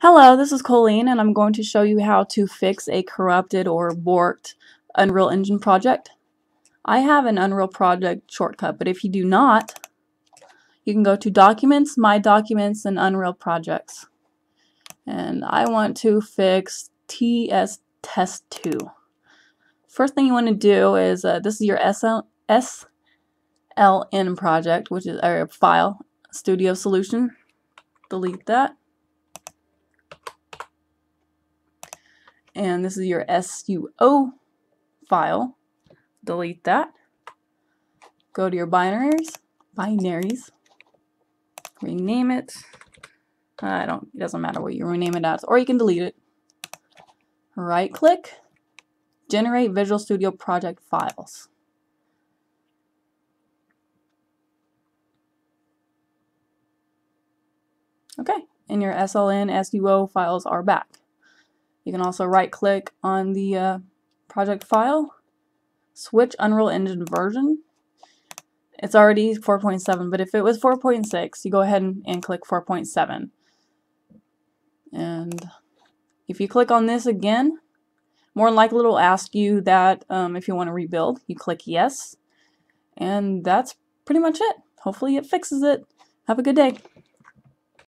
Hello, this is Colleen and I'm going to show you how to fix a corrupted or borked Unreal Engine project. I have an Unreal project shortcut, but if you do not, you can go to Documents, My Documents, and Unreal Projects. And I want to fix TS Test 2. First thing you want to do is, uh, this is your SL, SLN project, which is a file, Studio Solution. Delete that. And this is your SUO file. Delete that. Go to your binaries, binaries, rename it. I don't, it doesn't matter what you rename it as, or you can delete it. Right click, generate Visual Studio project files. Okay, and your SLN SUO files are back. You can also right click on the uh, project file, switch Unreal Engine version. It's already 4.7, but if it was 4.6, you go ahead and, and click 4.7. And if you click on this again, more likely it'll ask you that um, if you want to rebuild. You click yes, and that's pretty much it. Hopefully it fixes it. Have a good day.